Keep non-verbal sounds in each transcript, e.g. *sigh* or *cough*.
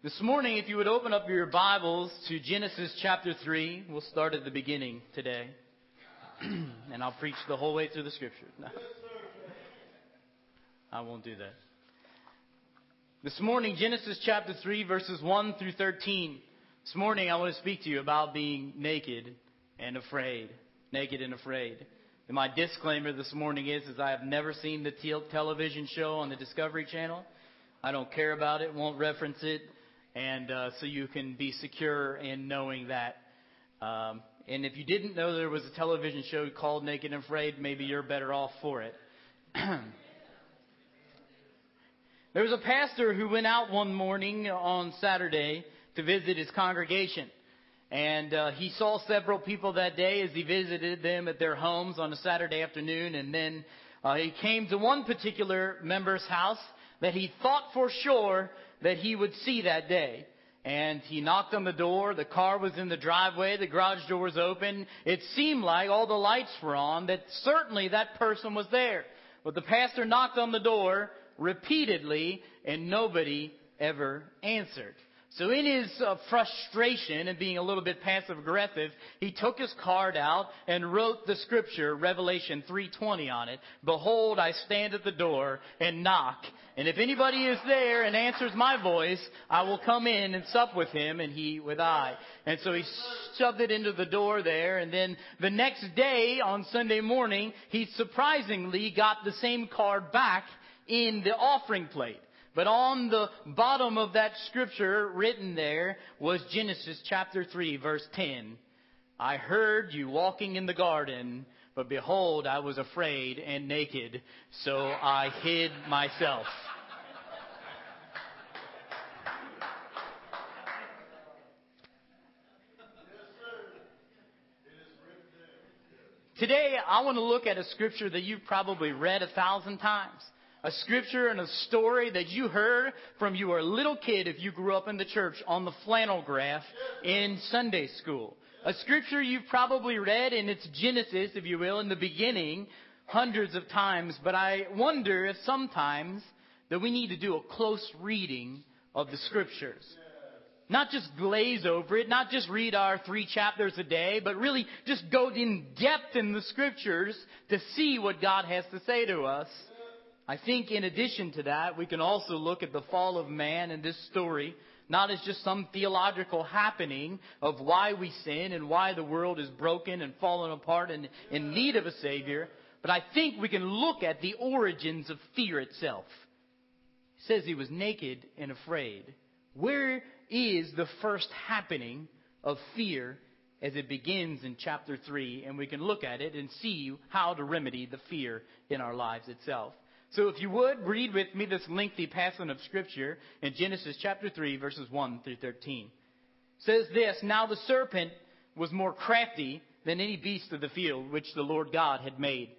This morning, if you would open up your Bibles to Genesis chapter 3, we'll start at the beginning today. *clears throat* and I'll preach the whole way through the scripture. No. *laughs* I won't do that. This morning, Genesis chapter 3, verses 1 through 13. This morning, I want to speak to you about being naked and afraid. Naked and afraid. And my disclaimer this morning is, is I have never seen the television show on the Discovery Channel. I don't care about it, won't reference it and uh, so you can be secure in knowing that. Um, and if you didn't know there was a television show called Naked and Afraid, maybe you're better off for it. *clears throat* there was a pastor who went out one morning on Saturday to visit his congregation. And uh, he saw several people that day as he visited them at their homes on a Saturday afternoon. And then uh, he came to one particular member's house that he thought for sure that he would see that day. And he knocked on the door. The car was in the driveway. The garage door was open. It seemed like all the lights were on, that certainly that person was there. But the pastor knocked on the door repeatedly and nobody ever answered. So in his uh, frustration and being a little bit passive aggressive, he took his card out and wrote the scripture, Revelation 3.20 on it. Behold, I stand at the door and knock. And if anybody is there and answers my voice, I will come in and sup with him and he with I. And so he shoved it into the door there and then the next day on Sunday morning, he surprisingly got the same card back in the offering plate. But on the bottom of that scripture written there was Genesis chapter 3 verse 10. I heard you walking in the garden, but behold, I was afraid and naked, so I hid myself. Today, I want to look at a scripture that you've probably read a thousand times a scripture and a story that you heard from you were a little kid if you grew up in the church on the flannel graph in Sunday school. A scripture you've probably read in its Genesis, if you will, in the beginning hundreds of times, but I wonder if sometimes that we need to do a close reading of the scriptures. Not just glaze over it, not just read our three chapters a day, but really just go in depth in the scriptures to see what God has to say to us I think in addition to that, we can also look at the fall of man in this story, not as just some theological happening of why we sin and why the world is broken and fallen apart and in need of a Savior, but I think we can look at the origins of fear itself. He says he was naked and afraid. Where is the first happening of fear as it begins in chapter 3? And we can look at it and see how to remedy the fear in our lives itself. So if you would, read with me this lengthy passage of scripture in Genesis chapter 3 verses 1 through 13. It says this, Now the serpent was more crafty than any beast of the field which the Lord God had made.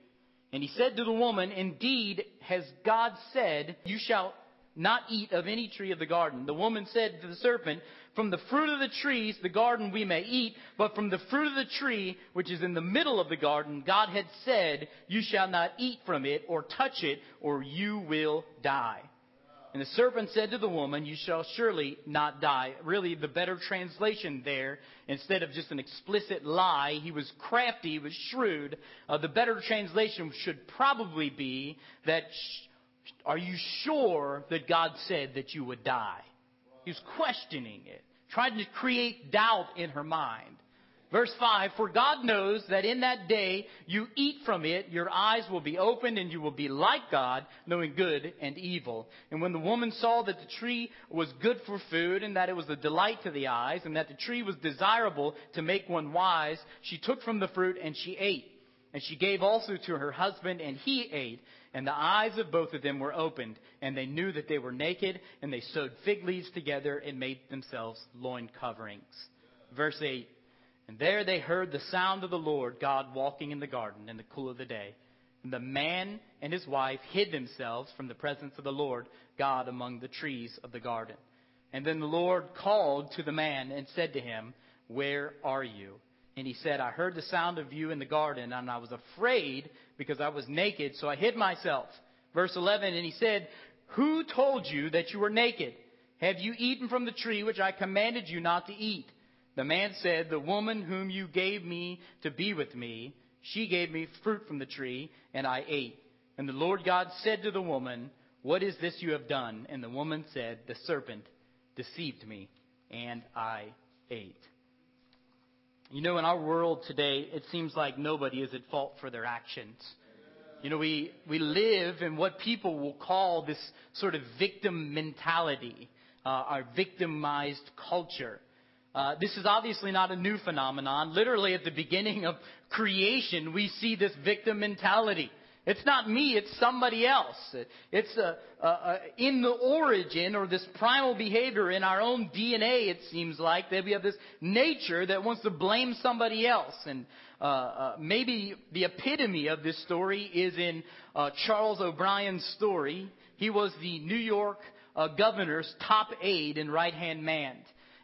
And he said to the woman, Indeed, has God said, You shall not eat of any tree of the garden. The woman said to the serpent, From the fruit of the trees the garden we may eat, but from the fruit of the tree which is in the middle of the garden, God had said, You shall not eat from it or touch it, or you will die. And the serpent said to the woman, You shall surely not die. Really, the better translation there, instead of just an explicit lie, he was crafty, he was shrewd. Uh, the better translation should probably be that are you sure that God said that you would die? He was questioning it, trying to create doubt in her mind. Verse 5, For God knows that in that day you eat from it, your eyes will be opened and you will be like God, knowing good and evil. And when the woman saw that the tree was good for food and that it was a delight to the eyes and that the tree was desirable to make one wise, she took from the fruit and she ate. And she gave also to her husband and he ate. And the eyes of both of them were opened, and they knew that they were naked, and they sewed fig leaves together and made themselves loin coverings. Verse 8 And there they heard the sound of the Lord God walking in the garden in the cool of the day. And the man and his wife hid themselves from the presence of the Lord God among the trees of the garden. And then the Lord called to the man and said to him, Where are you? And he said, I heard the sound of you in the garden, and I was afraid because I was naked, so I hid myself. Verse 11, and he said, Who told you that you were naked? Have you eaten from the tree which I commanded you not to eat? The man said, The woman whom you gave me to be with me, she gave me fruit from the tree, and I ate. And the Lord God said to the woman, What is this you have done? And the woman said, The serpent deceived me, and I ate. You know, in our world today, it seems like nobody is at fault for their actions. You know, we, we live in what people will call this sort of victim mentality, uh, our victimized culture. Uh, this is obviously not a new phenomenon. Literally, at the beginning of creation, we see this victim mentality. It's not me, it's somebody else. It's a, a, a, in the origin or this primal behavior in our own DNA, it seems like, that we have this nature that wants to blame somebody else. And uh, uh, maybe the epitome of this story is in uh, Charles O'Byrne's story. He was the New York uh, governor's top aide and right hand man.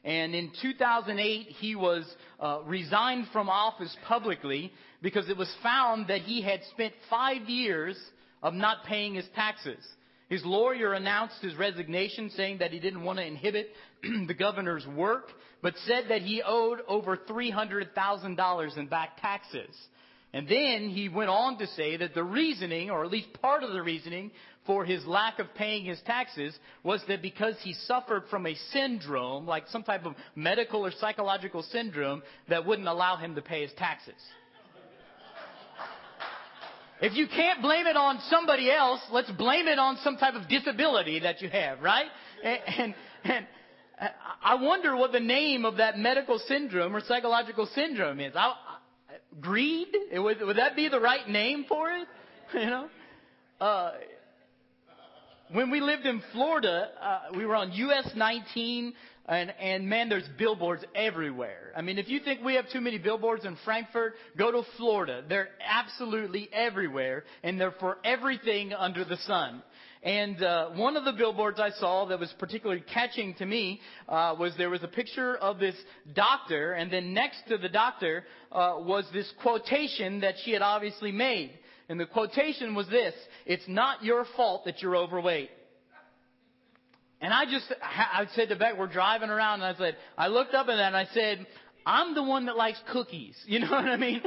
And in 2008, he was uh, resigned from office publicly because it was found that he had spent five years of not paying his taxes. His lawyer announced his resignation, saying that he didn't want to inhibit *clears throat* the governor's work, but said that he owed over $300,000 in back taxes. And then he went on to say that the reasoning, or at least part of the reasoning, for his lack of paying his taxes was that because he suffered from a syndrome, like some type of medical or psychological syndrome, that wouldn't allow him to pay his taxes. If you can't blame it on somebody else, let's blame it on some type of disability that you have, right? And, and, and I wonder what the name of that medical syndrome or psychological syndrome is. I, greed? Would, would that be the right name for it? *laughs* You know? Uh, when we lived in Florida, uh, we were on US 19, and, and man, there's billboards everywhere. I mean, if you think we have too many billboards in Frankfort, go to Florida. They're absolutely everywhere, and they're for everything under the sun. And uh, one of the billboards I saw that was particularly catching to me uh, was there was a picture of this doctor, and then next to the doctor uh, was this quotation that she had obviously made. And the quotation was this It's not your fault that you're overweight. And I just, I said to Beck, we're driving around, and I said, I looked up at that and I said, I'm the one that likes cookies. *laughs* You know what I mean?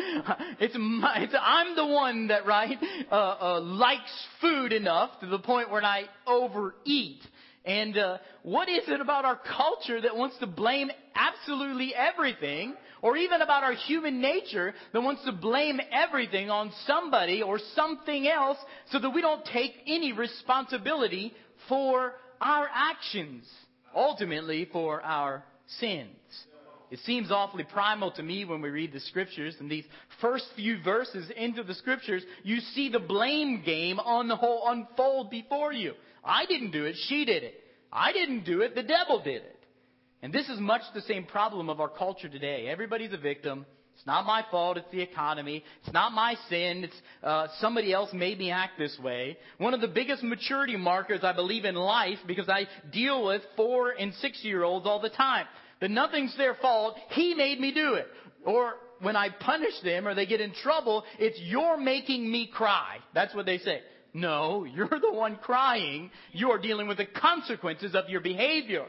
It's my, it's, I'm the one that, right, uh, uh, likes food enough to the point where I overeat. And uh, what is it about our culture that wants to blame absolutely everything, or even about our human nature that wants to blame everything on somebody or something else so that we don't take any responsibility for our actions, ultimately for our sins? It seems awfully primal to me when we read the scriptures. And these first few verses into the scriptures, you see the blame game on the whole unfold before you. I didn't do it, she did it. I didn't do it, the devil did it. And this is much the same problem of our culture today. Everybody's a victim. It's not my fault. It's the economy. It's not my sin. It's uh, somebody else made me act this way. One of the biggest maturity markers I believe in life, because I deal with four and six year olds all the time that nothing's their fault. He made me do it. Or when I punish them or they get in trouble, it's you're making me cry. That's what they say. No, you're the one crying. You're dealing with the consequences of your behavior.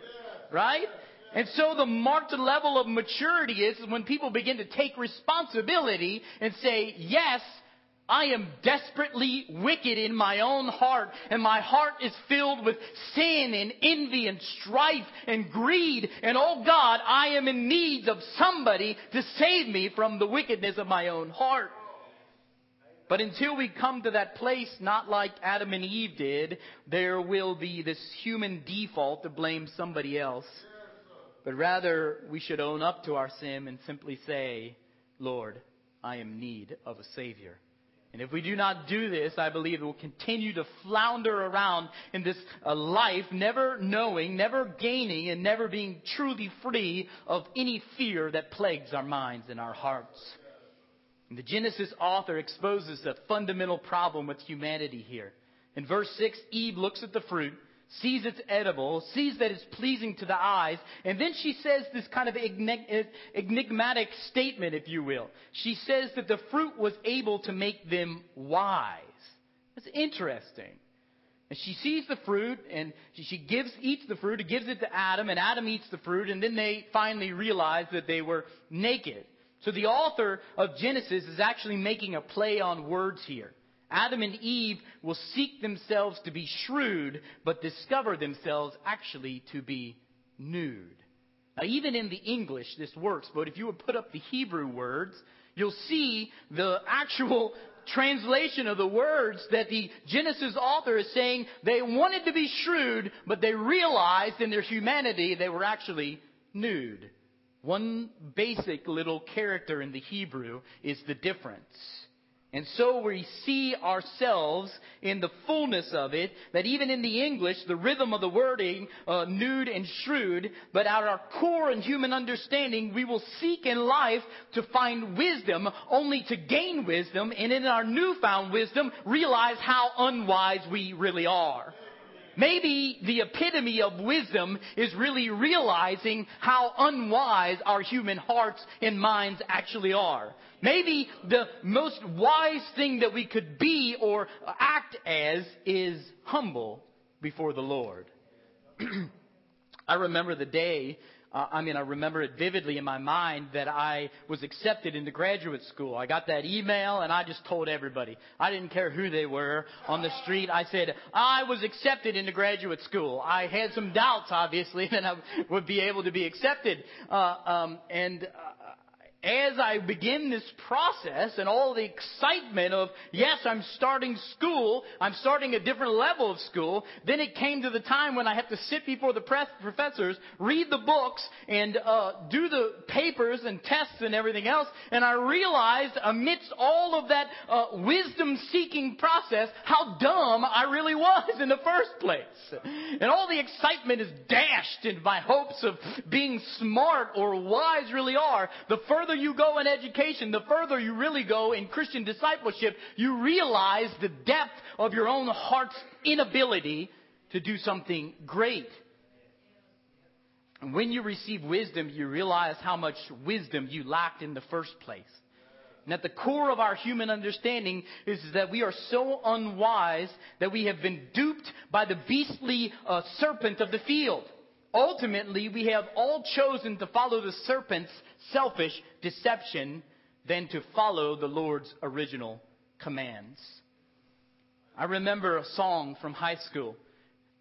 Right? And so the marked level of maturity is when people begin to take responsibility and say, yes, I am desperately wicked in my own heart, and my heart is filled with sin and envy and strife and greed, and oh God, I am in need of somebody to save me from the wickedness of my own heart. But until we come to that place, not like Adam and Eve did, there will be this human default to blame somebody else. But rather, we should own up to our sin and simply say, Lord, I am in need of a Savior. And if we do not do this, I believe it will continue to flounder around in this uh, life, never knowing, never gaining, and never being truly free of any fear that plagues our minds and our hearts. And the Genesis author exposes a fundamental problem with humanity here. In verse 6, Eve looks at the fruit sees it's edible, sees that it's pleasing to the eyes, and then she says this kind of enigmatic statement, if you will. She says that the fruit was able to make them wise. That's interesting. And she sees the fruit and she gives, eats the fruit, gives it to Adam, and Adam eats the fruit, and then they finally realize that they were naked. So the author of Genesis is actually making a play on words here. Adam and Eve will seek themselves to be shrewd, but discover themselves actually to be nude. Now, even in the English, this works, but if you would put up the Hebrew words, you'll see the actual translation of the words that the Genesis author is saying they wanted to be shrewd, but they realized in their humanity they were actually nude. One basic little character in the Hebrew is the difference. And so we see ourselves in the fullness of it, that even in the English, the rhythm of the wording, uh, nude and shrewd, but at our core and human understanding, we will seek in life to find wisdom, only to gain wisdom, and in our newfound wisdom, realize how unwise we really are. Maybe the epitome of wisdom is really realizing how unwise our human hearts and minds actually are. Maybe the most wise thing that we could be or act as is humble before the Lord. *clears throat* I remember the day uh, I mean, I remember it vividly in my mind that I was accepted into graduate school. I got that email and I just told everybody. I didn't care who they were on the street. I said, I was accepted into graduate school. I had some doubts, obviously, *laughs* that I would be able to be accepted. Uh, um, and uh, as I begin this process and all the excitement of, yes, I'm starting school, I'm starting a different level of school, then it came to the time when I have to sit before the professors, read the books, and uh, do the papers and tests and everything else, and I realized amidst all of that uh, wisdom-seeking process, how dumb I really was in the first place. And all the excitement is dashed in my hopes of being smart or wise really are. The further further you go in education, the further you really go in Christian discipleship, you realize the depth of your own heart's inability to do something great. And when you receive wisdom, you realize how much wisdom you lacked in the first place. And at the core of our human understanding is that we are so unwise that we have been duped by the beastly uh, serpent of the field. Ultimately, we have all chosen to follow the serpent's selfish deception than to follow the Lord's original commands. I remember a song from high school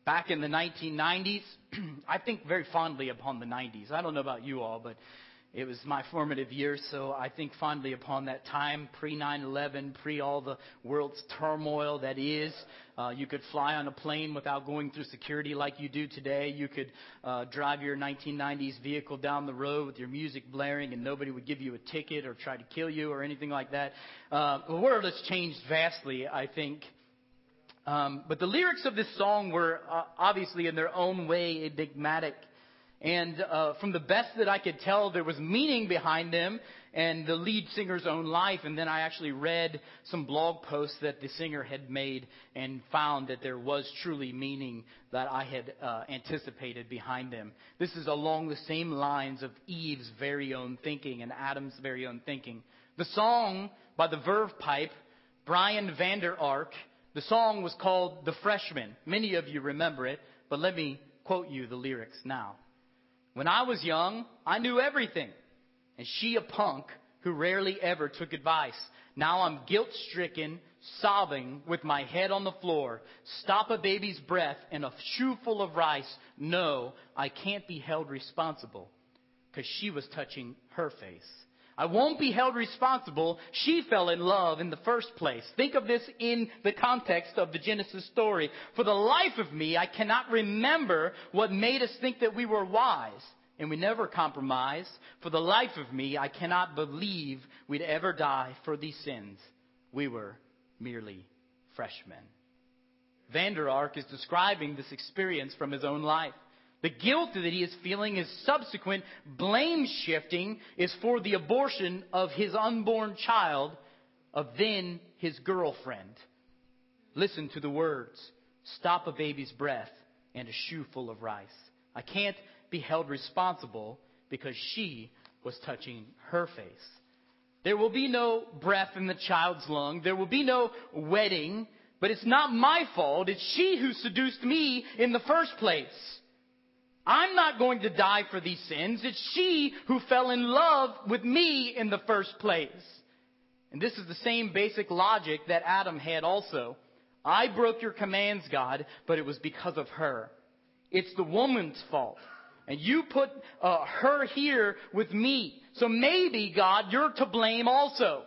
back in the 1990s. *clears throat* I think very fondly upon the 90s. I don't know about you all, but it was my formative years, so I think fondly upon that time, pre 9 11, pre all the world's turmoil that is. Uh, you could fly on a plane without going through security like you do today. You could uh, drive your 1990s vehicle down the road with your music blaring and nobody would give you a ticket or try to kill you or anything like that. Uh, the world has changed vastly, I think. Um, but the lyrics of this song were uh, obviously in their own way enigmatic. And uh, from the best that I could tell, there was meaning behind them and the lead singer's own life. And then I actually read some blog posts that the singer had made and found that there was truly meaning that I had uh, anticipated behind them. This is along the same lines of Eve's very own thinking and Adam's very own thinking. The song by the Verve Pipe, Brian Vander Ark, the song was called The Freshman. Many of you remember it, but let me quote you the lyrics now. When I was young, I knew everything. And she a punk who rarely ever took advice. Now I'm guilt stricken, sobbing with my head on the floor. Stop a baby's breath and a shoe full of rice. No, I can't be held responsible because she was touching her face. I won't be held responsible. She fell in love in the first place. Think of this in the context of the Genesis story. For the life of me, I cannot remember what made us think that we were wise. And we never compromised. For the life of me, I cannot believe we'd ever die for these sins. We were merely freshmen. Vander Ark is describing this experience from his own life. The guilt that he is feeling, his subsequent blame shifting, is for the abortion of his unborn child, of then his girlfriend. Listen to the words stop a baby's breath and a shoe full of rice. I can't be held responsible because she was touching her face. There will be no breath in the child's lung. There will be no wedding. But it's not my fault. It's she who seduced me in the first place. I'm not going to die for these sins. It's she who fell in love with me in the first place. And this is the same basic logic that Adam had also. I broke your commands, God, but it was because of her. It's the woman's fault. And you put uh, her here with me. So maybe, God, you're to blame also.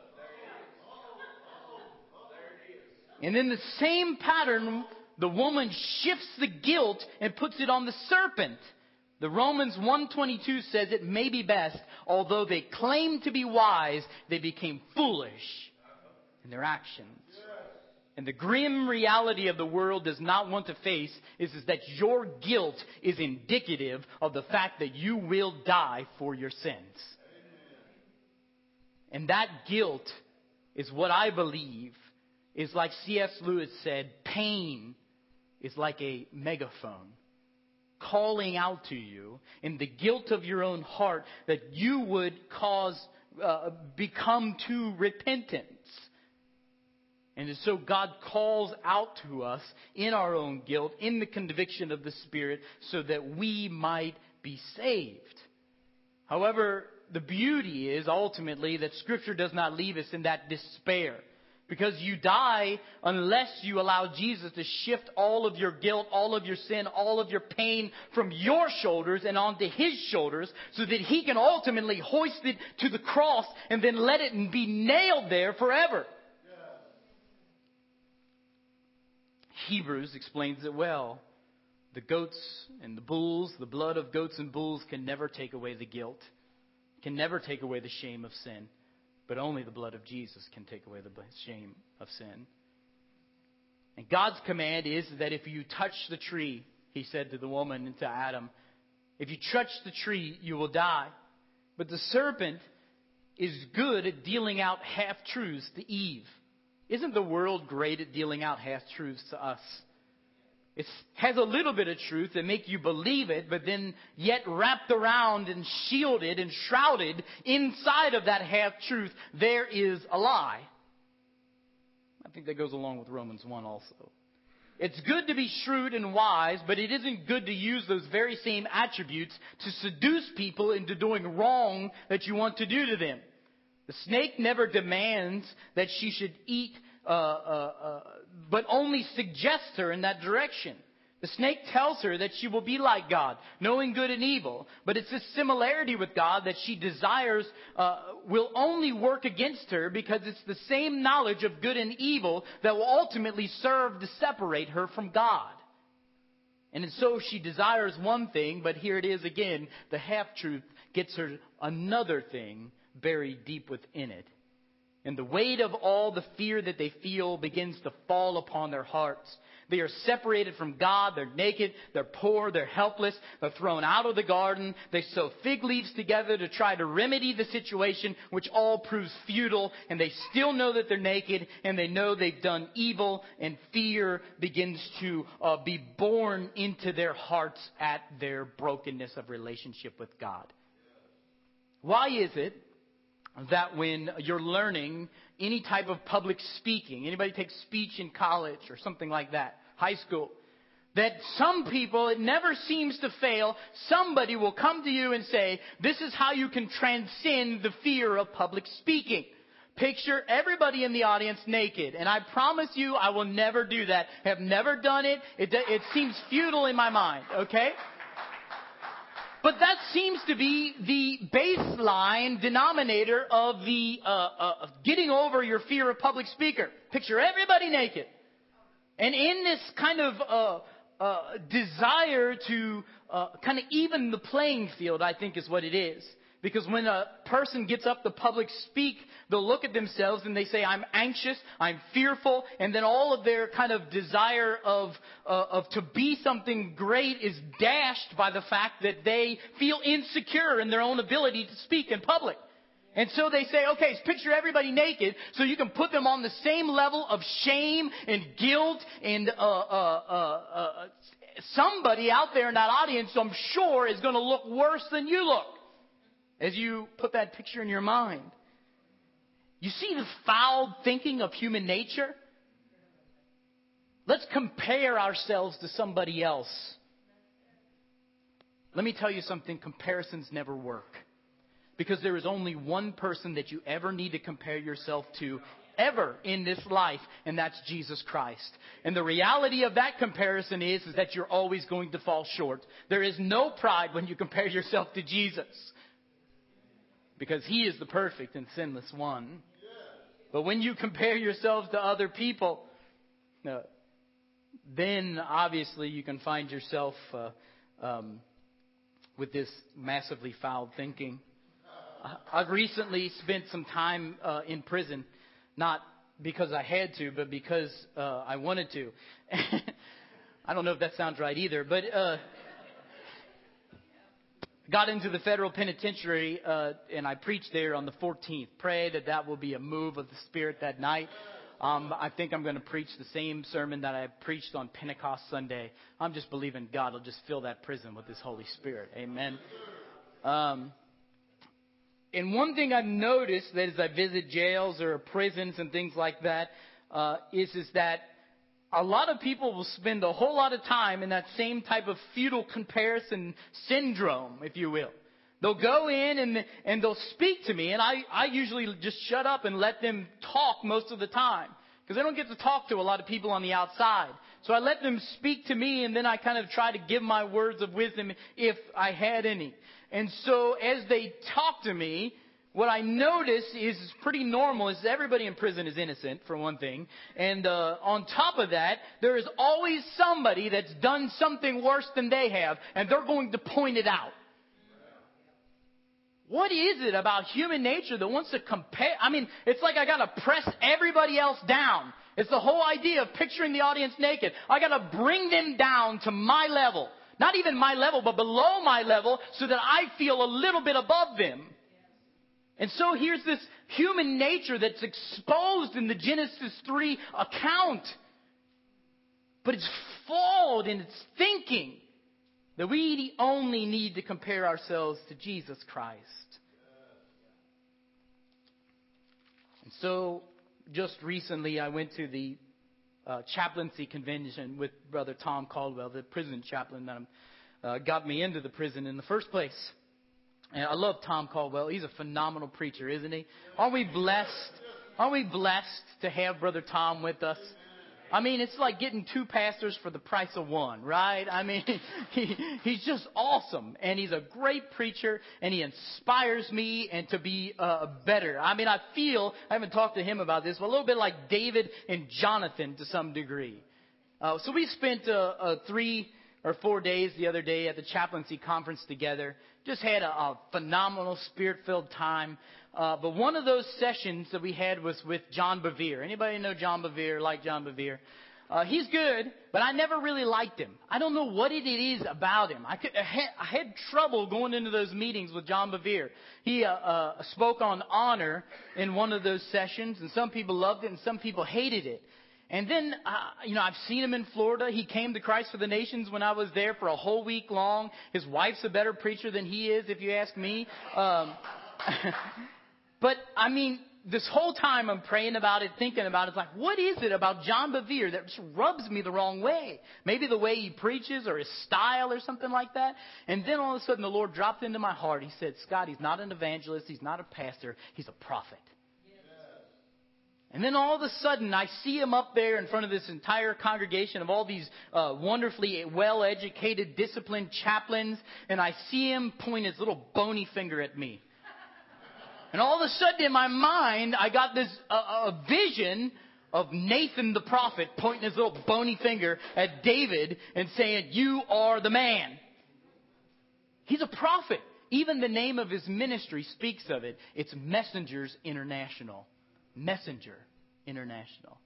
And in the same pattern, the woman shifts the guilt and puts it on the serpent. The Romans 122 says it may be best, although they claimed to be wise, they became foolish in their actions. And the grim reality of the world does not want to face is, is that your guilt is indicative of the fact that you will die for your sins. And that guilt is what I believe is like C.S. Lewis said, pain is like a megaphone calling out to you in the guilt of your own heart that you would cause, uh, become to repentance. And so God calls out to us in our own guilt, in the conviction of the Spirit, so that we might be saved. However, the beauty is ultimately that Scripture does not leave us in that despair. Because you die unless you allow Jesus to shift all of your guilt, all of your sin, all of your pain from your shoulders and onto His shoulders so that He can ultimately hoist it to the cross and then let it be nailed there forever. Hebrews explains it well. The goats and the bulls, the blood of goats and bulls can never take away the guilt, can never take away the shame of sin. But only the blood of Jesus can take away the shame of sin. And God's command is that if you touch the tree, he said to the woman and to Adam, if you touch the tree, you will die. But the serpent is good at dealing out half truths to Eve. Isn't the world great at dealing out half truths to us? It has a little bit of truth that make you believe it, but then yet wrapped around and shielded and shrouded inside of that half truth, there is a lie. I think that goes along with Romans 1 also. It's good to be shrewd and wise, but it isn't good to use those very same attributes to seduce people into doing wrong that you want to do to them. The snake never demands that she should eat uh, uh, uh, but only suggests her in that direction. The snake tells her that she will be like God, knowing good and evil. But it's this similarity with God that she desires uh, will only work against her because it's the same knowledge of good and evil that will ultimately serve to separate her from God. And so she desires one thing, but here it is again. The half truth gets her another thing buried deep within it. And the weight of all the fear that they feel begins to fall upon their hearts. They are separated from God. They're naked. They're poor. They're helpless. They're thrown out of the garden. They sew fig leaves together to try to remedy the situation, which all proves futile. And they still know that they're naked and they know they've done evil and fear begins to uh, be born into their hearts at their brokenness of relationship with God. Why is it that when you're learning any type of public speaking, anybody takes speech in college or something like that, high school, that some people, it never seems to fail, somebody will come to you and say, this is how you can transcend the fear of public speaking. Picture everybody in the audience naked. And I promise you, I will never do that. Have never done it. It, it seems futile in my mind, okay? But that seems to be the baseline denominator of the uh, uh, of getting over your fear of public speaker. Picture everybody naked, and in this kind of uh, uh desire to uh, kind of even the playing field, I think is what it is. Because when a person gets up to public speak, they'll look at themselves and they say, I'm anxious, I'm fearful, and then all of their kind of desire of, uh, of to be something great is dashed by the fact that they feel insecure in their own ability to speak in public. And so they say, okay, picture everybody naked so you can put them on the same level of shame and guilt and uh, uh, uh, uh somebody out there in that audience, I'm sure, is going to look worse than you look as you put that picture in your mind. You see the foul thinking of human nature? Let's compare ourselves to somebody else. Let me tell you something comparisons never work. Because there is only one person that you ever need to compare yourself to ever in this life, and that's Jesus Christ. And the reality of that comparison is, is that you're always going to fall short. There is no pride when you compare yourself to Jesus. Because he is the perfect and sinless one. But when you compare yourselves to other people, then obviously you can find yourself uh, um, with this massively foul thinking. I've recently spent some time uh, in prison, not because I had to, but because uh, I wanted to. *laughs* I don't know if that sounds right either, but uh, got into the federal penitentiary uh, and I preached there on the 14th. Pray that that will be a move of the Spirit that night. Um, I think I'm going to preach the same sermon that I preached on Pentecost Sunday. I'm just believing God will just fill that prison with His Holy Spirit. Amen. Um, and one thing I've noticed that as I visit jails or prisons and things like that uh, is is that a lot of people will spend a whole lot of time in that same type of futile comparison syndrome, if you will. They'll go in and, and they'll speak to me, and I, I usually just shut up and let them talk most of the time. Because I don't get to talk to a lot of people on the outside. So I let them speak to me, and then I kind of try to give my words of wisdom if I had any. And so as they talk to me, what I notice is pretty normal is everybody in prison is innocent, for one thing. And uh, on top of that, there is always somebody that's done something worse than they have, and they're going to point it out. What is it about human nature that wants to compare? I mean, it's like I gotta press everybody else down. It's the whole idea of picturing the audience naked. I gotta bring them down to my level. Not even my level, but below my level so that I feel a little bit above them. And so here's this human nature that's exposed in the Genesis 3 account. But it's flawed in its thinking that we only need to compare ourselves to Jesus Christ. And so, just recently, I went to the uh, chaplaincy convention with Brother Tom Caldwell, the prison chaplain that uh, got me into the prison in the first place. And I love Tom Caldwell. He's a phenomenal preacher, isn't he? Aren't we blessed? Aren't we blessed to have Brother Tom with us? I mean, it's like getting two pastors for the price of one, right? I mean, *laughs* he, he's just awesome, and he's a great preacher, and he inspires me and to be uh, better. I mean, I feel I haven't talked to him about this, but a little bit like David and Jonathan to some degree. Uh, so we spent uh, uh, three or four days the other day at the chaplaincy conference together. Just had a, a phenomenal spirit-filled time. Uh, but one of those sessions that we had was with John Bevere. Anybody know John Bevere? Like John Bevere? Uh, he's good, but I never really liked him. I don't know what it is about him. I, could, I, had, I had trouble going into those meetings with John Bevere. He uh, uh, spoke on honor in one of those sessions, and some people loved it and some people hated it. And then, uh, you know, I've seen him in Florida. He came to Christ for the Nations when I was there for a whole week long. His wife's a better preacher than he is, if you ask me. Um, *laughs* but, I mean, this whole time I'm praying about it, thinking about it, it's like, what is it about John Bevere that just rubs me the wrong way? Maybe the way he preaches or his style or something like that. And then all of a sudden the Lord dropped into my heart. He said, Scott, he's not an evangelist. He's not a pastor. He's a prophet. And then all of a sudden, I see him up there in front of this entire congregation of all these uh, wonderfully well educated, disciplined chaplains, and I see him point his little bony finger at me. And all of a sudden, in my mind, I got this uh, a vision of Nathan the prophet pointing his little bony finger at David and saying, You are the man. He's a prophet. Even the name of his ministry speaks of it. It's Messengers International. Messenger International.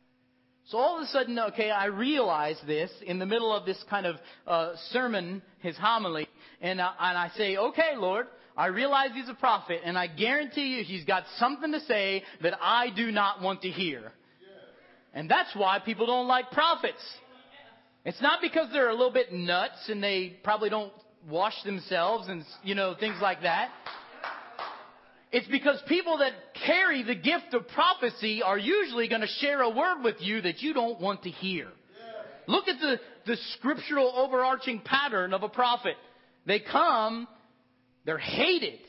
So all of a sudden, okay, I realize this in the middle of this kind of uh, sermon, his homily, and, uh, and I say, okay, Lord, I realize he's a prophet, and I guarantee you he's got something to say that I do not want to hear. And that's why people don't like prophets. It's not because they're a little bit nuts and they probably don't wash themselves and, you know, things like that. It's because people that carry the gift of prophecy are usually going to share a word with you that you don't want to hear. Look at the, the scriptural overarching pattern of a prophet. They come, they're hated.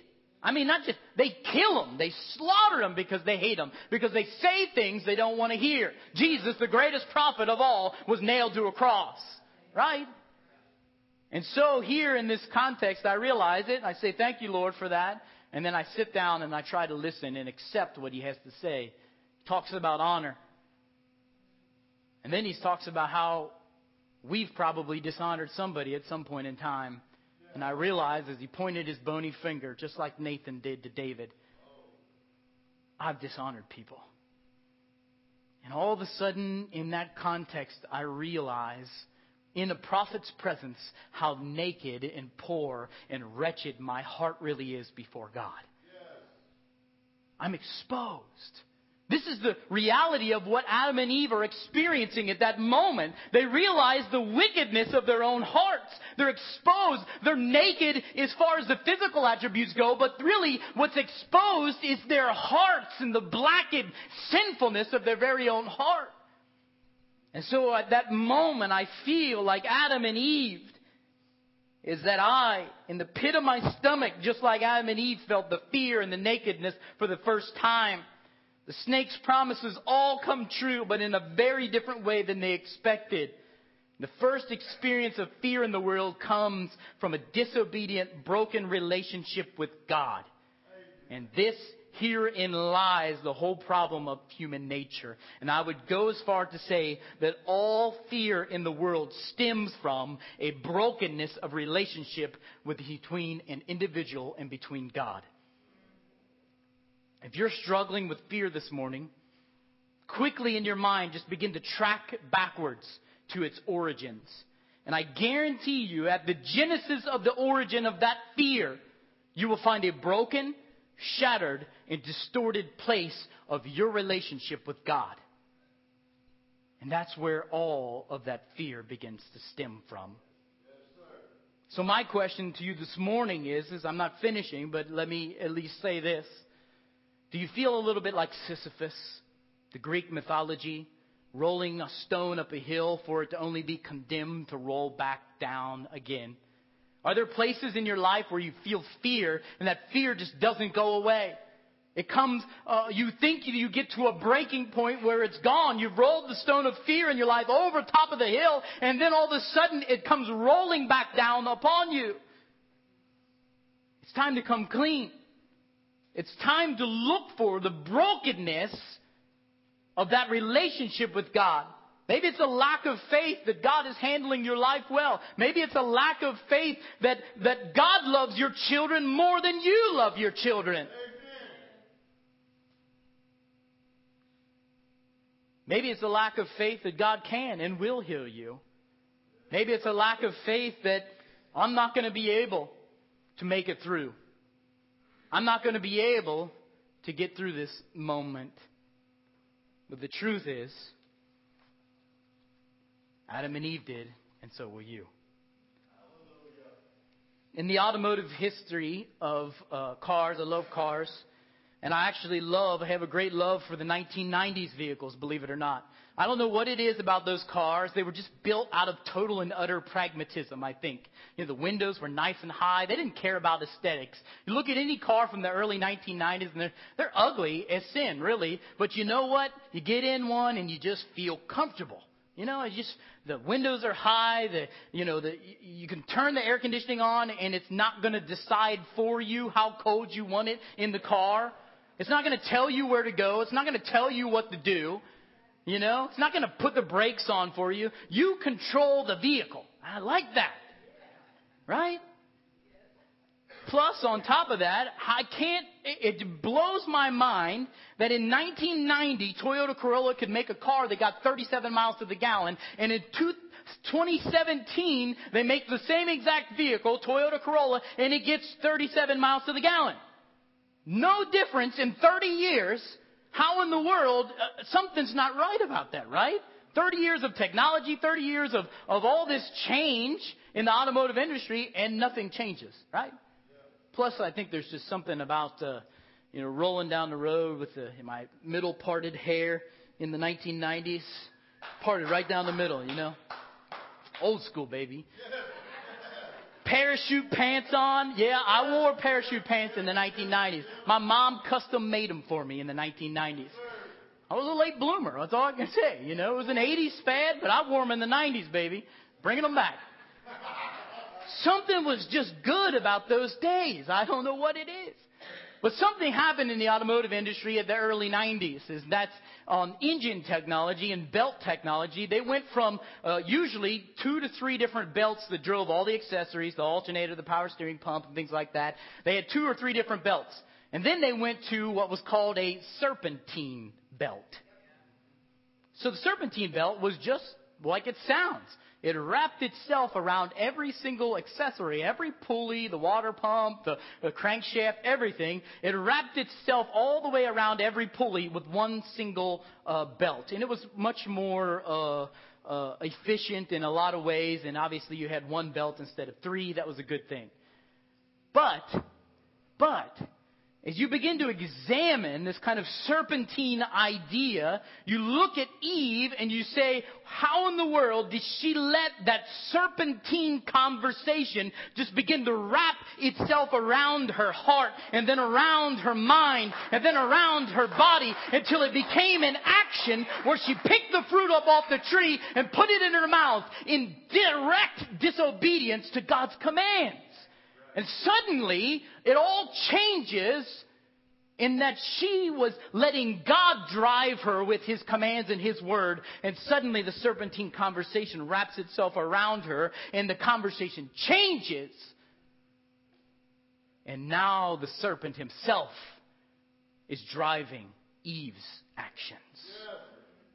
I mean, not just, they kill them. They slaughter them because they hate them. Because they say things they don't want to hear. Jesus, the greatest prophet of all, was nailed to a cross. Right? And so here in this context, I realize it. I say, thank you, Lord, for that. And then I sit down and I try to listen and accept what he has to say. Talks about honor. And then he talks about how we've probably dishonored somebody at some point in time. And I realize as he pointed his bony finger, just like Nathan did to David, I've dishonored people. And all of a sudden, in that context, I realize in a prophet's presence how naked and poor and wretched my heart really is before God. I'm exposed. This is the reality of what Adam and Eve are experiencing at that moment. They realize the wickedness of their own hearts. They're exposed. They're naked as far as the physical attributes go, but really what's exposed is their hearts and the blackened sinfulness of their very own heart. And so at that moment, I feel like Adam and Eve is that I, in the pit of my stomach, just like Adam and Eve felt the fear and the nakedness for the first time, the snake's promises all come true, but in a very different way than they expected. The first experience of fear in the world comes from a disobedient, broken relationship with God. And this herein lies the whole problem of human nature. And I would go as far to say that all fear in the world stems from a brokenness of relationship with between an individual and between God. If you're struggling with fear this morning, quickly in your mind just begin to track backwards to its origins. And I guarantee you, at the genesis of the origin of that fear, you will find a broken, shattered, and distorted place of your relationship with God. And that's where all of that fear begins to stem from. So my question to you this morning is, is I'm not finishing, but let me at least say this. Do you feel a little bit like Sisyphus, the Greek mythology, rolling a stone up a hill for it to only be condemned to roll back down again? Are there places in your life where you feel fear and that fear just doesn't go away? It comes, uh, you think you get to a breaking point where it's gone. You've rolled the stone of fear in your life over top of the hill, and then all of a sudden it comes rolling back down upon you. It's time to come clean. It's time to look for the brokenness of that relationship with God. Maybe it's a lack of faith that God is handling your life well. Maybe it's a lack of faith that, that God loves your children more than you love your children. Maybe it's a lack of faith that God can and will heal you. Maybe it's a lack of faith that I'm not going to be able to make it through. I'm not going to be able to get through this moment. But the truth is, Adam and Eve did, and so will you. In the automotive history of uh, cars, I love cars, and I actually love, I have a great love for the 1990s vehicles, believe it or not. I don't know what it is about those cars. They were just built out of total and utter pragmatism, I think. You know, the windows were nice and high. They didn't care about aesthetics. You look at any car from the early 1990s and they're, they're ugly as sin, really. But you know what? You get in one and you just feel comfortable. You know, just, the windows are high, the, you know, the, you can turn the air conditioning on and it's not going to decide for you how cold you want it in the car. It's not going to tell you where to go. It's not going to tell you what to do. You know, it's not going to put the brakes on for you. You control the vehicle. I like that. Right? Plus, on top of that, I can't, it blows my mind that in 1990, Toyota Corolla could make a car that got 37 miles to the gallon, and in 2017, they make the same exact vehicle, Toyota Corolla, and it gets 37 miles to the gallon. No difference in 30 years how in the world, uh, something's not right about that, right? 30 years of technology, 30 years of, of all this change in the automotive industry, and nothing changes, right? Yeah. Plus, I think there's just something about, uh, you know, rolling down the road with the, my middle parted hair in the 1990s, parted right down the middle, you know? Old school, baby. Parachute pants on. Yeah, I wore parachute pants in the 1990s. My mom custom made them for me in the 1990s. I was a late bloomer. That's all I can say. You know, it was an 80s fad, but I wore them in the 90s, baby. Bringing them back. Something was just good about those days. I don't know what it is. But something happened in the automotive industry at the early 90s. Is that's on um, engine technology and belt technology. They went from uh, usually two to three different belts that drove all the accessories, the alternator, the power steering pump, and things like that. They had two or three different belts. And then they went to what was called a serpentine belt. So the serpentine belt was just like it sounds. It wrapped itself around every single accessory, every pulley, the water pump, the, the, crankshaft, everything. It wrapped itself all the way around every pulley with one single uh, belt. And it was much more uh, uh, efficient in a lot of ways. And obviously, you had one belt instead of three. That was a good thing. But, but, as you begin to examine this kind of serpentine idea, you look at Eve and you say, how in the world did she let that serpentine conversation just begin to wrap itself around her heart and then around her mind and then around her body until it became an action where she picked the fruit up off the tree and put it in her mouth in direct disobedience to God's commands. And suddenly, it all changes in that she was letting God drive her with His commands and His word, and suddenly the serpentine conversation wraps itself around her, and the conversation changes. And now the serpent himself is driving Eve's actions.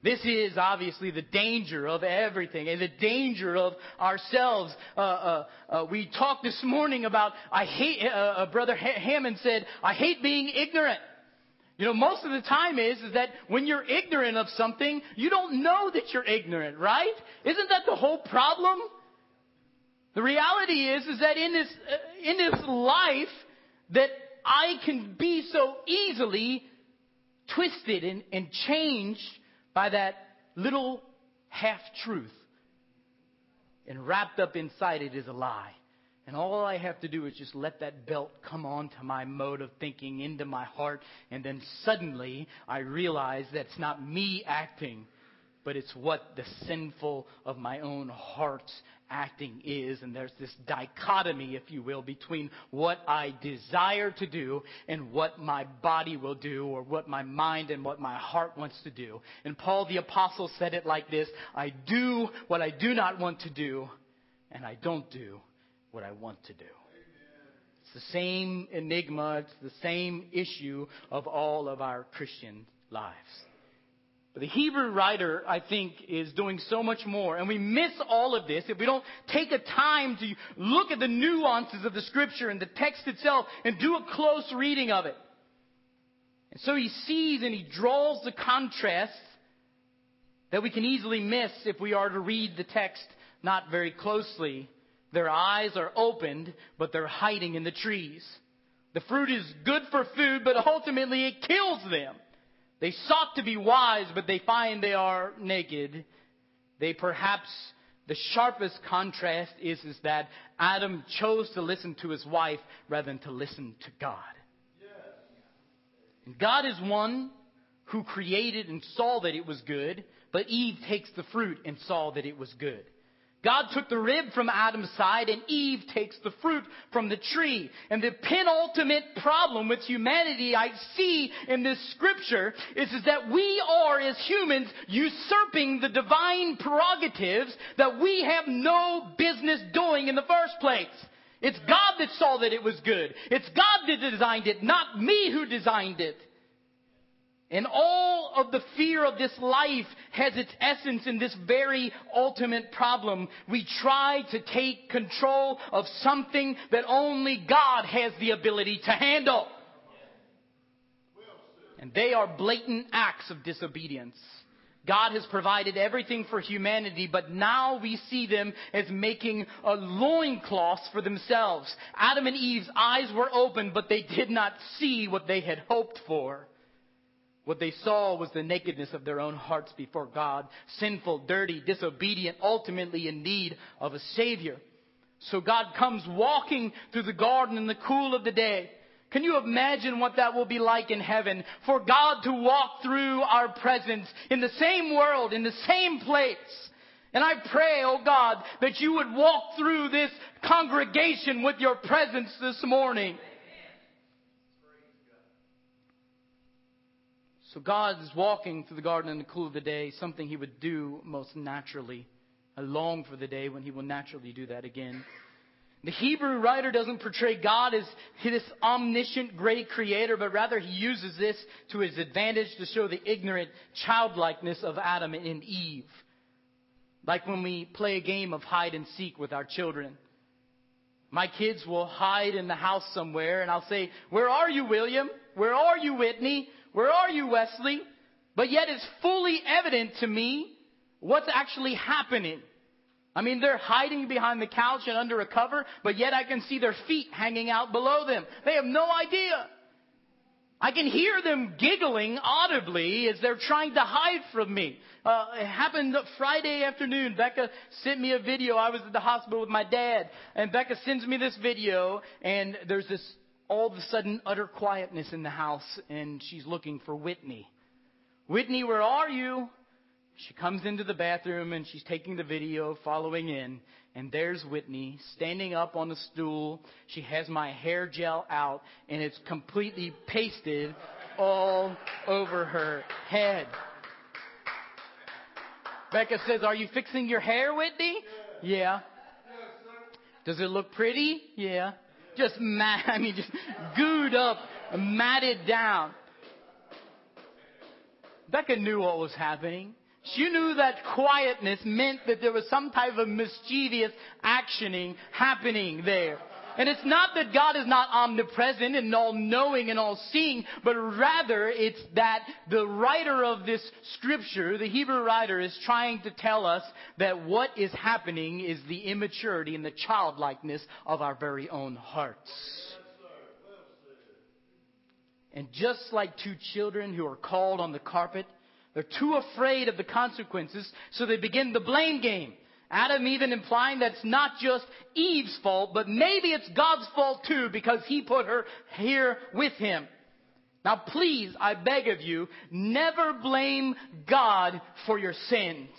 This is obviously the danger of everything and the danger of ourselves. Uh, uh, uh, we talked this morning about, I hate, uh, uh, Brother Hammond said, I hate being ignorant. You know, most of the time is, is that when you're ignorant of something, you don't know that you're ignorant, right? Isn't that the whole problem? The reality is, is that in this, uh, in this life, that I can be so easily twisted and, and changed by that little half truth. And wrapped up inside it is a lie. And all I have to do is just let that belt come onto my mode of thinking, into my heart, and then suddenly I realize that it's not me acting, but it's what the sinful of my own heart's acting is. And there's this dichotomy, if you will, between what I desire to do and what my body will do, or what my mind and what my heart wants to do. And Paul the Apostle said it like this I do what I do not want to do, and I don't do what I want to do. It's the same enigma, it's the same issue of all of our Christian lives. But the Hebrew writer, I think, is doing so much more. And we miss all of this if we don't take a time to look at the nuances of the scripture and the text itself and do a close reading of it. And so he sees and he draws the contrast that we can easily miss if we are to read the text not very closely. Their eyes are opened, but they're hiding in the trees. The fruit is good for food, but ultimately it kills them. They sought to be wise, but they find they are naked. They perhaps, the sharpest contrast is, is that Adam chose to listen to his wife rather than to listen to God. And God is one who created and saw that it was good, but Eve takes the fruit and saw that it was good. God took the rib from Adam's side and Eve takes the fruit from the tree. And the penultimate problem with humanity I see in this scripture is, is that we are as humans usurping the divine prerogatives that we have no business doing in the first place. It's God that saw that it was good. It's God that designed it, not me who designed it. And all of the fear of this life has its essence in this very ultimate problem. We try to take control of something that only God has the ability to handle. And they are blatant acts of disobedience. God has provided everything for humanity, but now we see them as making a loincloth for themselves. Adam and Eve's eyes were open, but they did not see what they had hoped for. What they saw was the nakedness of their own hearts before God, sinful, dirty, disobedient, ultimately in need of a Savior. So God comes walking through the garden in the cool of the day. Can you imagine what that will be like in heaven? For God to walk through our presence in the same world, in the same place. And I pray, oh God, that you would walk through this congregation with your presence this morning. So God is walking through the garden in the cool of the day, something he would do most naturally. I long for the day when he will naturally do that again. The Hebrew writer doesn't portray God as this omniscient great creator, but rather he uses this to his advantage to show the ignorant childlikeness of Adam and Eve. Like when we play a game of hide and seek with our children. My kids will hide in the house somewhere and I'll say, where are you, William? Where are you, Whitney? Where are you, Wesley? But yet it's fully evident to me what's actually happening. I mean, they're hiding behind the couch and under a cover, but yet I can see their feet hanging out below them. They have no idea. I can hear them giggling audibly as they're trying to hide from me. Uh, it happened Friday afternoon. Becca sent me a video. I was at the hospital with my dad, and Becca sends me this video, and there's this all of a sudden utter quietness in the house, and she's looking for Whitney. Whitney, where are you? She comes into the bathroom and she's taking the video, following in, and there's Whitney standing up on the stool. She has my hair gel out and it's completely pasted all over her head. Becca says, Are you fixing your hair, Whitney? Yeah. Does it look pretty? Yeah. Just mat, *laughs* I mean, just gooed up, matted down. Becca knew what was happening. She knew that quietness meant that there was some type of mischievous actioning happening there. And it's not that God is not omnipresent and all knowing and all seeing, but rather it's that the writer of this scripture, the Hebrew writer, is trying to tell us that what is happening is the immaturity and the childlikeness of our very own hearts. And just like two children who are called on the carpet, they're too afraid of the consequences, so they begin the blame game. Adam even implying that it's not just Eve's fault, but maybe it's God's fault too because he put her here with him. Now please, I beg of you, never blame God for your sins.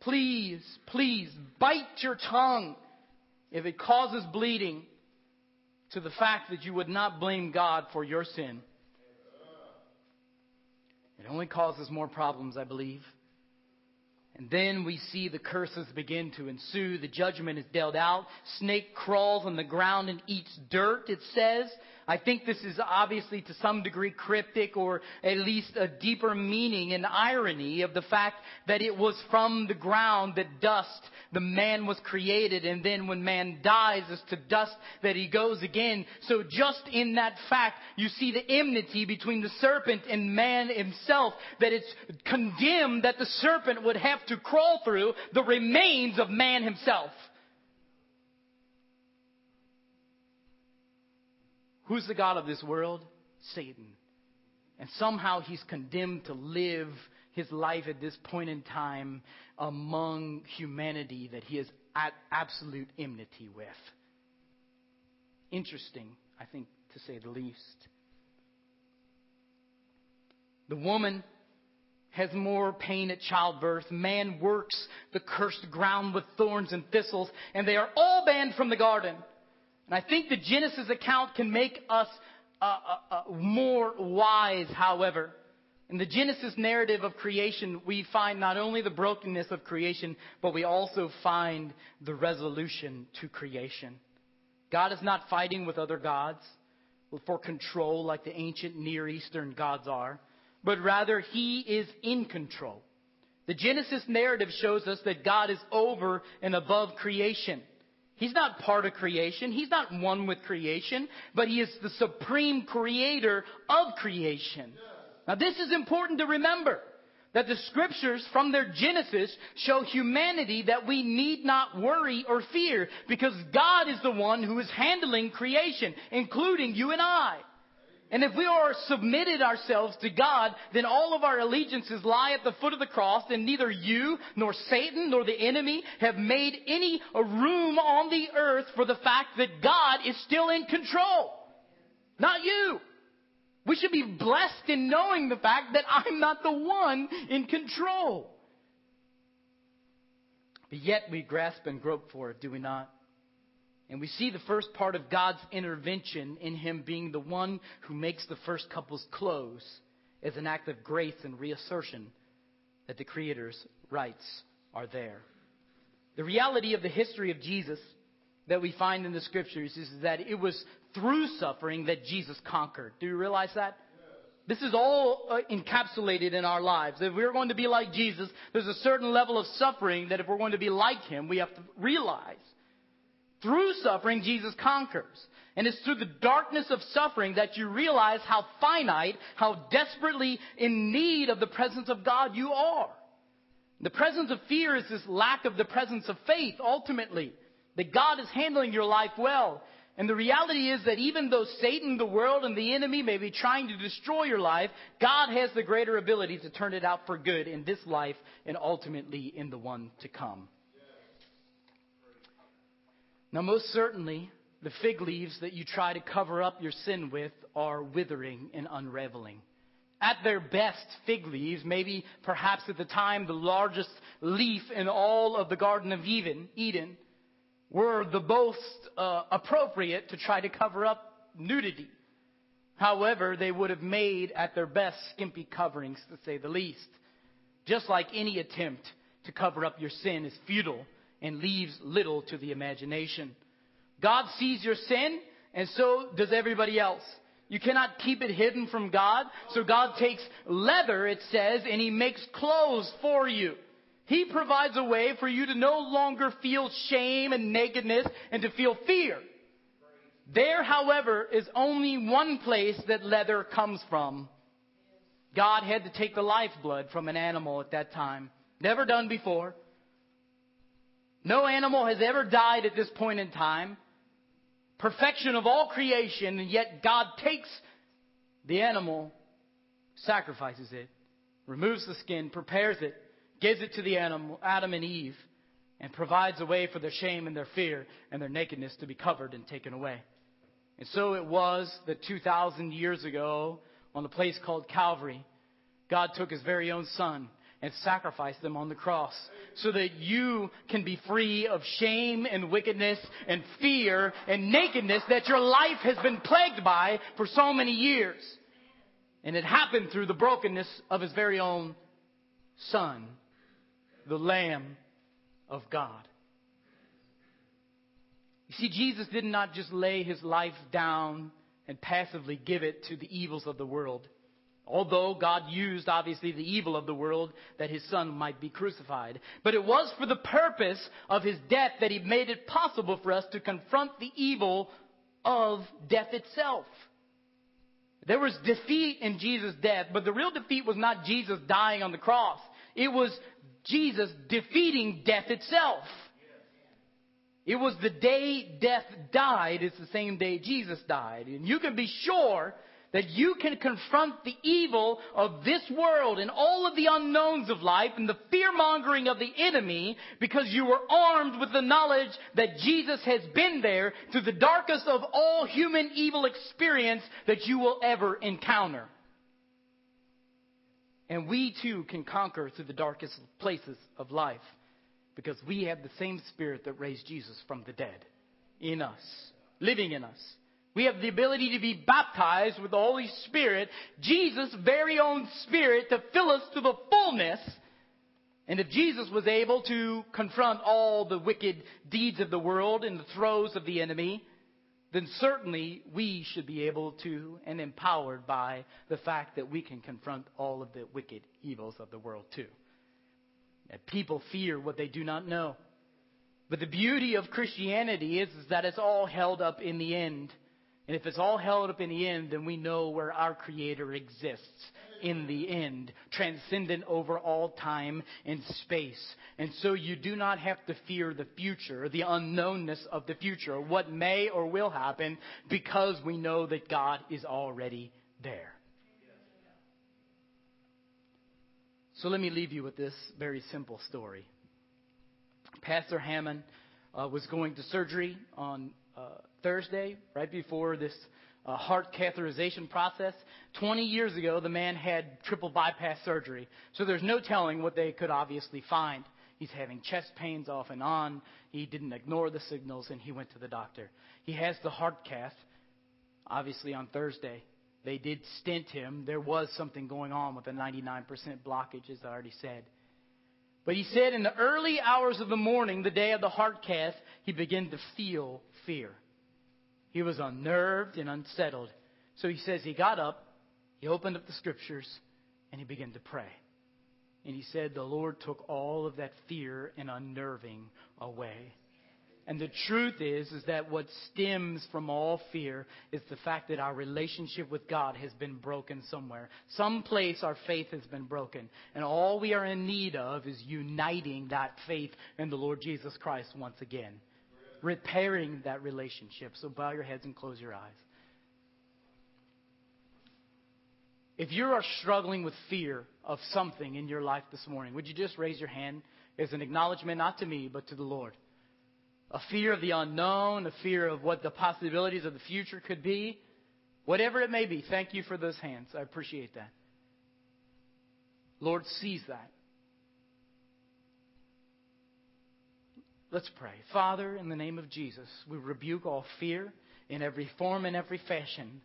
Please, please, bite your tongue if it causes bleeding to the fact that you would not blame God for your sin. It only causes more problems, I believe. And then we see the curses begin to ensue. The judgment is dealt out. Snake crawls on the ground and eats dirt, it says. I think this is obviously to some degree cryptic or at least a deeper meaning and irony of the fact that it was from the ground that dust the man was created and then when man dies it's to dust that he goes again. So just in that fact you see the enmity between the serpent and man himself that it's condemned that the serpent would have to crawl through the remains of man himself. Who's the God of this world? Satan. And somehow he's condemned to live his life at this point in time among humanity that he is at absolute enmity with. Interesting, I think, to say the least. The woman has more pain at childbirth. Man works the cursed ground with thorns and thistles, and they are all banned from the garden. And I think the Genesis account can make us uh, uh, uh, more wise, however. In the Genesis narrative of creation, we find not only the brokenness of creation, but we also find the resolution to creation. God is not fighting with other gods for control like the ancient Near Eastern gods are, but rather He is in control. The Genesis narrative shows us that God is over and above creation. He's not part of creation. He's not one with creation, but He is the supreme creator of creation. Now this is important to remember. That the scriptures from their Genesis show humanity that we need not worry or fear because God is the one who is handling creation, including you and I. And if we are submitted ourselves to God, then all of our allegiances lie at the foot of the cross, and neither you, nor Satan, nor the enemy have made any room on the earth for the fact that God is still in control. Not you. We should be blessed in knowing the fact that I'm not the one in control. But yet we grasp and grope for it, do we not? And we see the first part of God's intervention in Him being the one who makes the first couples close as an act of grace and reassertion that the Creator's rights are there. The reality of the history of Jesus that we find in the Scriptures is that it was through suffering that Jesus conquered. Do you realize that? This is all uh, encapsulated in our lives. If we're going to be like Jesus, there's a certain level of suffering that if we're going to be like Him, we have to realize. Through suffering, Jesus conquers. And it's through the darkness of suffering that you realize how finite, how desperately in need of the presence of God you are. The presence of fear is this lack of the presence of faith, ultimately. That God is handling your life well. And the reality is that even though Satan, the world, and the enemy may be trying to destroy your life, God has the greater ability to turn it out for good in this life and ultimately in the one to come. Now, most certainly, the fig leaves that you try to cover up your sin with are withering and unraveling. At their best, fig leaves, maybe perhaps at the time the largest leaf in all of the Garden of Eden, Eden were the most uh, appropriate to try to cover up nudity. However, they would have made at their best skimpy coverings, to say the least. Just like any attempt to cover up your sin is futile and leaves little to the imagination. God sees your sin, and so does everybody else. You cannot keep it hidden from God. So God takes leather, it says, and He makes clothes for you. He provides a way for you to no longer feel shame and nakedness and to feel fear. There, however, is only one place that leather comes from. God had to take the lifeblood from an animal at that time. Never done before. No animal has ever died at this point in time. Perfection of all creation, and yet God takes the animal, sacrifices it, removes the skin, prepares it, gives it to the animal, Adam and Eve, and provides a way for their shame and their fear and their nakedness to be covered and taken away. And so it was that 2,000 years ago, on the place called Calvary, God took his very own son and sacrificed them on the cross so that you can be free of shame and wickedness and fear and nakedness that your life has been plagued by for so many years. And it happened through the brokenness of his very own son the Lamb of God. You see, Jesus did not just lay his life down and passively give it to the evils of the world. Although God used, obviously, the evil of the world that his son might be crucified. But it was for the purpose of his death that he made it possible for us to confront the evil of death itself. There was defeat in Jesus' death, but the real defeat was not Jesus dying on the cross. It was Jesus defeating death itself. It was the day death died, it's the same day Jesus died. And you can be sure that you can confront the evil of this world and all of the unknowns of life and the fear mongering of the enemy because you were armed with the knowledge that Jesus has been there through the darkest of all human evil experience that you will ever encounter. And we too can conquer through the darkest places of life because we have the same spirit that raised Jesus from the dead in us, living in us. We have the ability to be baptized with the Holy Spirit, Jesus' very own Spirit, to fill us to the fullness. And if Jesus was able to confront all the wicked deeds of the world in the throes of the enemy, then certainly we should be able to and empowered by the fact that we can confront all of the wicked evils of the world too. People fear what they do not know. But the beauty of Christianity is, is that it's all held up in the end And if it's all held up in the end, then we know where our Creator exists in the end, transcendent over all time and space. And so you do not have to fear the future, the unknownness of the future, what may or will happen, because we know that God is already there. So let me leave you with this very simple story. Pastor Hammond uh, was going to surgery on Thursday, right before this uh, heart catheterization process. 20 years ago, the man had triple bypass surgery. So there's no telling what they could obviously find. He's having chest pains off and on. He didn't ignore the signals and he went to the doctor. He has the heart cath, obviously on Thursday. They did stent him. There was something going on with a 99% blockage, as I already said. But he said in the early hours of the morning, the day of the heart cath, he began to feel fear. He was unnerved and unsettled. So he says he got up, he opened up the scriptures, and he began to pray. And he said the Lord took all of that fear and unnerving away. And the truth is, is that what stems from all fear is the fact that our relationship with God has been broken somewhere. Someplace our faith has been broken. And all we are in need of is uniting that faith in the Lord Jesus Christ once again. Repairing that relationship. So bow your heads and close your eyes. If you are struggling with fear of something in your life this morning, would you just raise your hand as an acknowledgement, not to me, but to the Lord? a fear of the unknown, a fear of what the possibilities of the future could be, whatever it may be. Thank you for those hands. I appreciate that. Lord sees that. Let's pray. Father, in the name of Jesus, we rebuke all fear in every form and every fashion.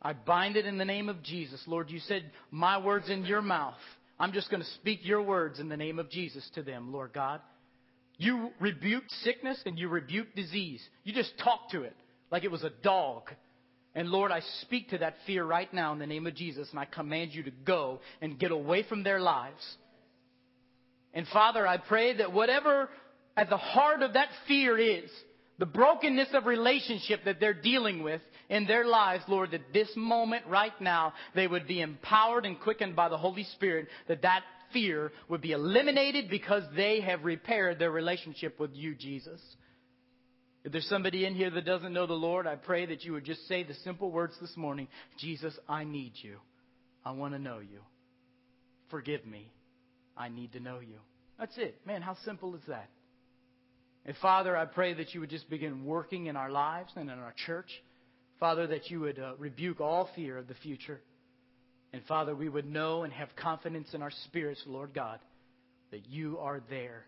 I bind it in the name of Jesus. Lord, you said, My words in your mouth. I'm just going to speak your words in the name of Jesus to them, Lord God. You rebuked sickness and you rebuked disease. You just talked to it like it was a dog. And Lord, I speak to that fear right now in the name of Jesus, and I command you to go and get away from their lives. And Father, I pray that whatever at the heart of that fear is, the brokenness of relationship that they're dealing with in their lives, Lord, that this moment right now, they would be empowered and quickened by the Holy Spirit, that that fear would be eliminated because they have repaired their relationship with you, Jesus. If there's somebody in here that doesn't know the Lord, I pray that you would just say the simple words this morning Jesus, I need you. I want to know you. Forgive me. I need to know you. That's it. Man, how simple is that? And Father, I pray that you would just begin working in our lives and in our church. Father, that you would uh, rebuke all fear of the future. And Father, we would know and have confidence in our spirits, Lord God, that you are there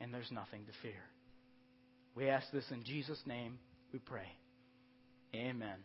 and there's nothing to fear. We ask this in Jesus' name, we pray. Amen.